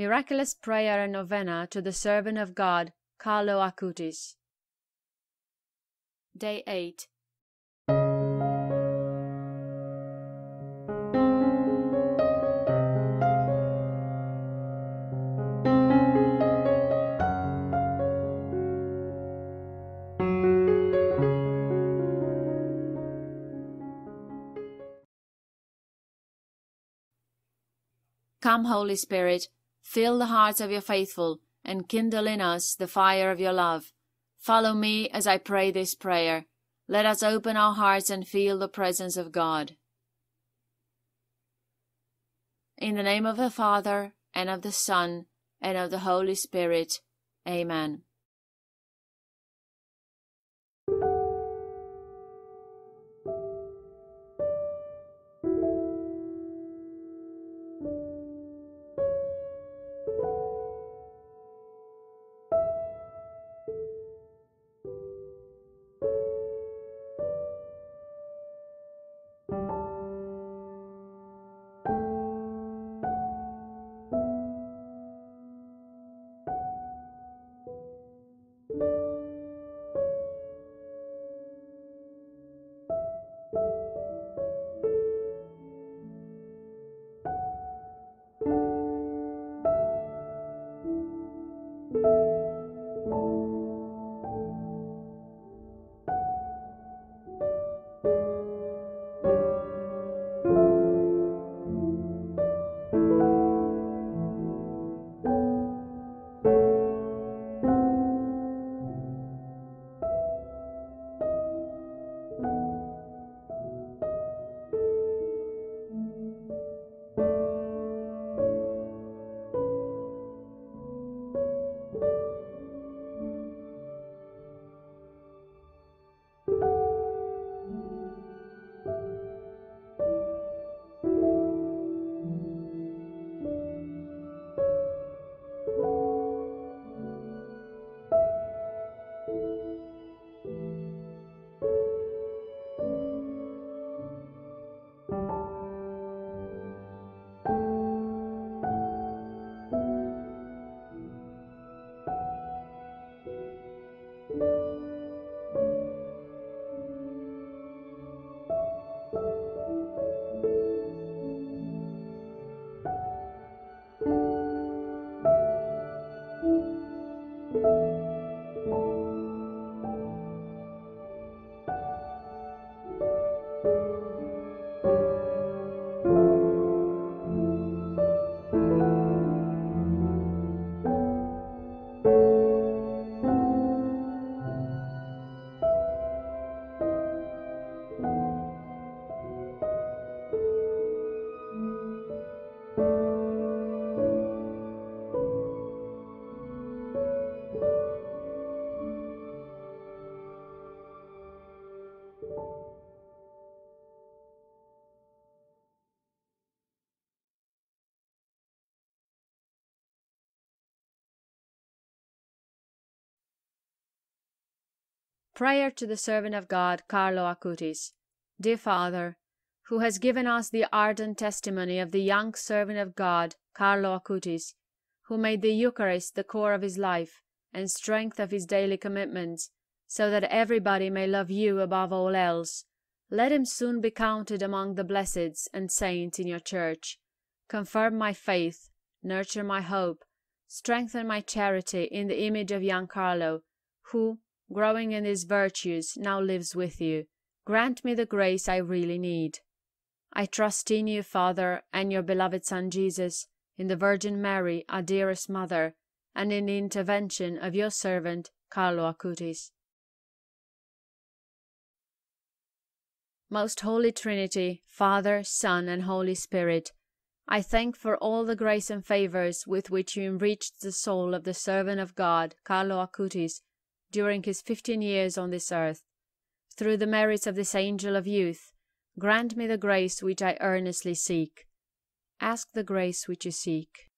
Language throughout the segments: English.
Miraculous Prayer and Novena to the Servant of God, Carlo Acutis. Day 8. Come, Holy Spirit, fill the hearts of your faithful, and kindle in us the fire of your love. Follow me as I pray this prayer. Let us open our hearts and feel the presence of God. In the name of the Father, and of the Son, and of the Holy Spirit. Amen. Prayer to the servant of God, Carlo Acutis. Dear Father, who has given us the ardent testimony of the young servant of God, Carlo Acutis, who made the Eucharist the core of his life and strength of his daily commitments, so that everybody may love you above all else, let him soon be counted among the blesseds and saints in your church. Confirm my faith, nurture my hope, strengthen my charity in the image of young Carlo, who, growing in these virtues, now lives with you. Grant me the grace I really need. I trust in you, Father, and your beloved Son Jesus, in the Virgin Mary, our dearest Mother, and in the intervention of your servant, Carlo Acutis. Most Holy Trinity, Father, Son, and Holy Spirit, I thank for all the grace and favors with which you enriched the soul of the servant of God, Carlo Acutis, during his fifteen years on this earth. Through the merits of this angel of youth, grant me the grace which I earnestly seek. Ask the grace which you seek.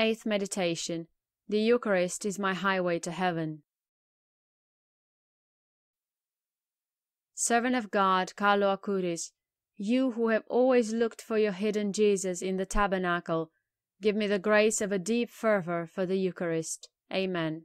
Eighth meditation. The Eucharist is my highway to heaven. Servant of God, Carlo Acutis, you who have always looked for your hidden Jesus in the tabernacle, give me the grace of a deep fervor for the Eucharist. Amen.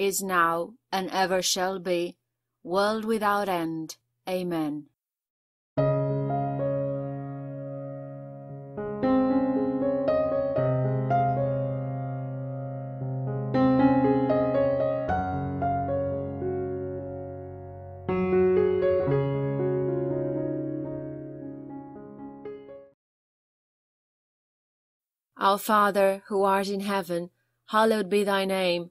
is now, and ever shall be, world without end. Amen. Our Father, who art in heaven, hallowed be thy name.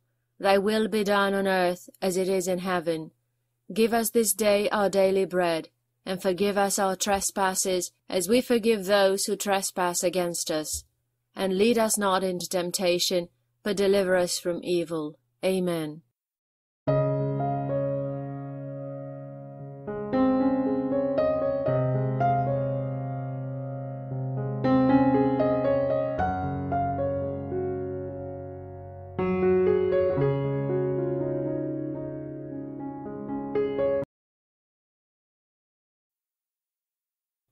thy will be done on earth as it is in heaven. Give us this day our daily bread, and forgive us our trespasses as we forgive those who trespass against us. And lead us not into temptation, but deliver us from evil. Amen.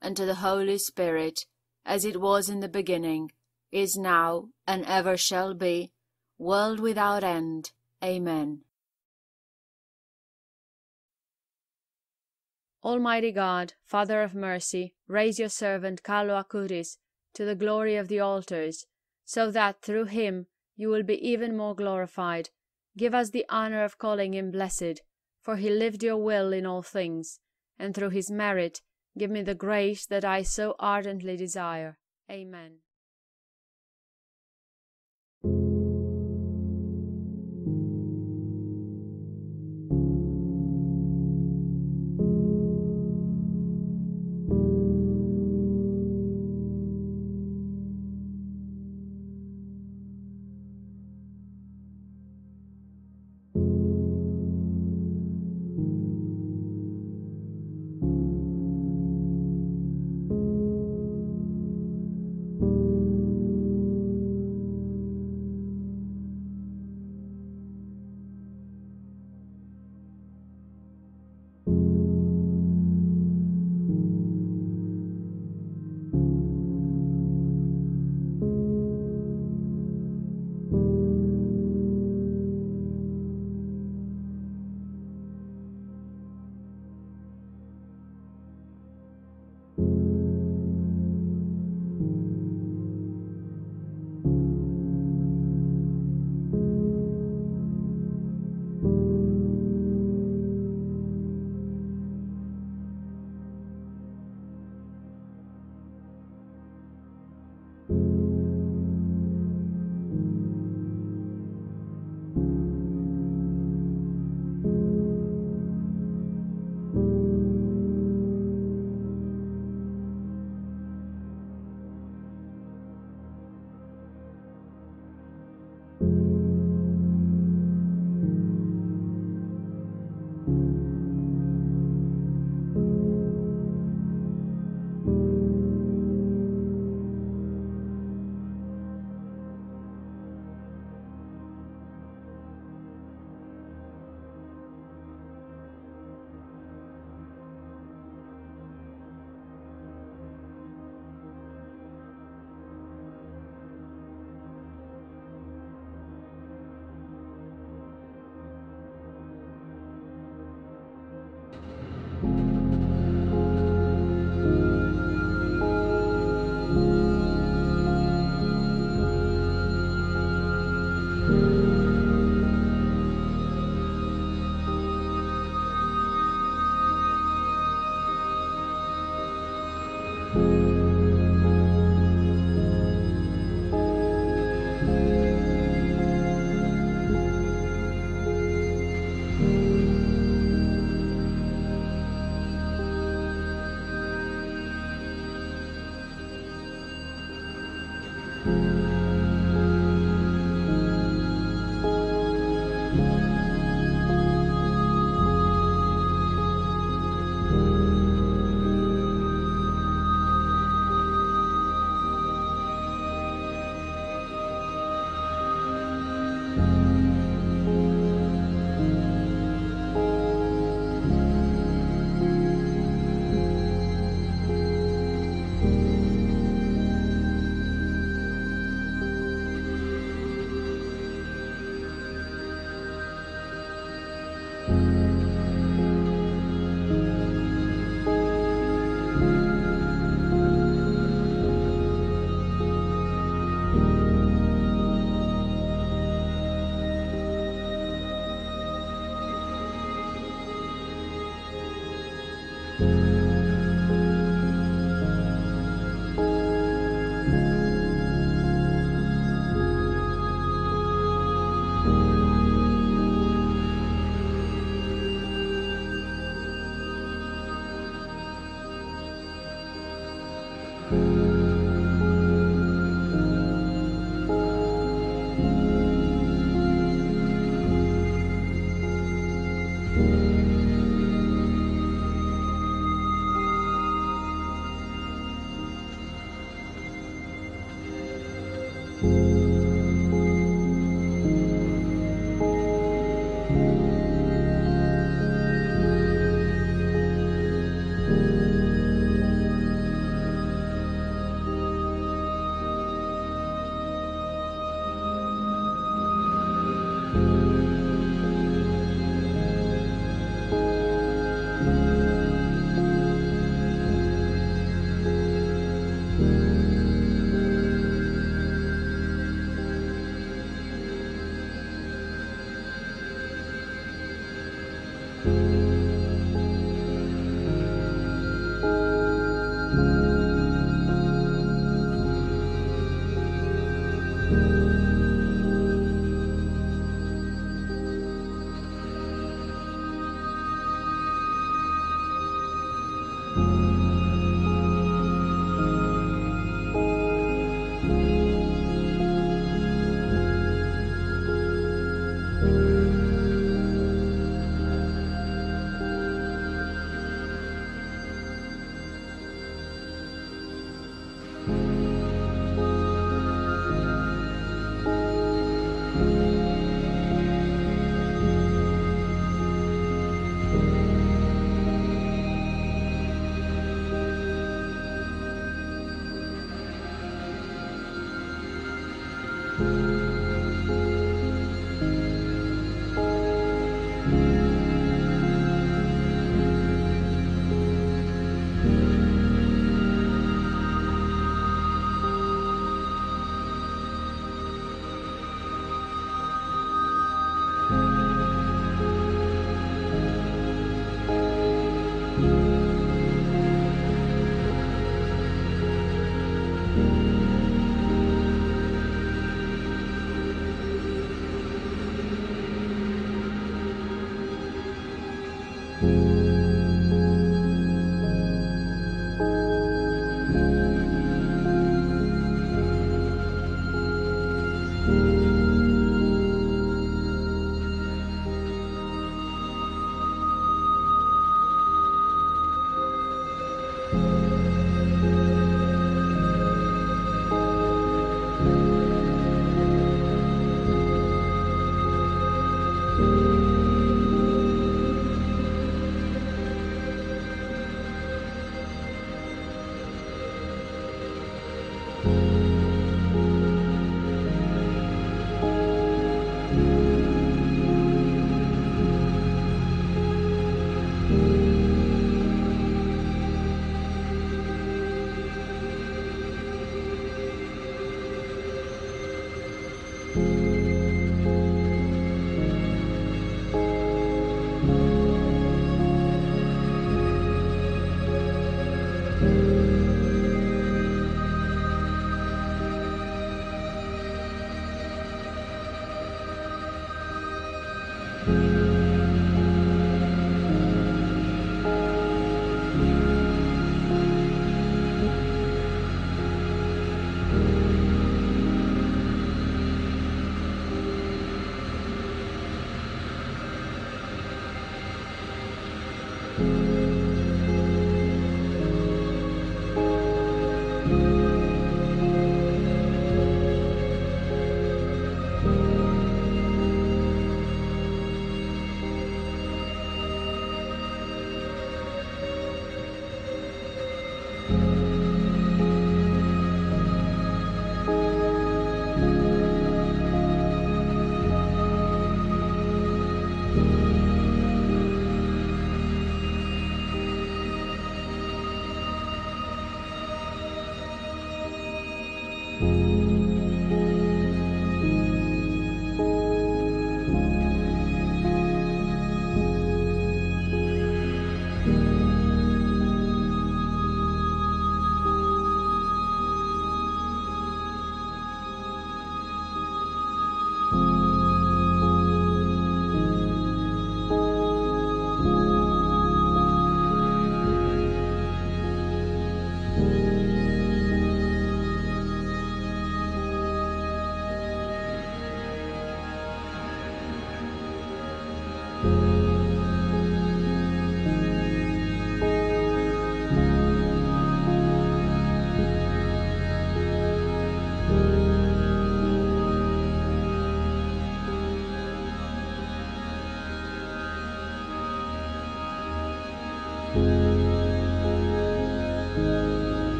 and to the Holy Spirit, as it was in the beginning, is now, and ever shall be, world without end. Amen. Almighty God, Father of mercy, raise your servant Carlo Acutis to the glory of the altars, so that through him you will be even more glorified. Give us the honor of calling him blessed, for he lived your will in all things, and through his merit give me the grace that I so ardently desire. Amen.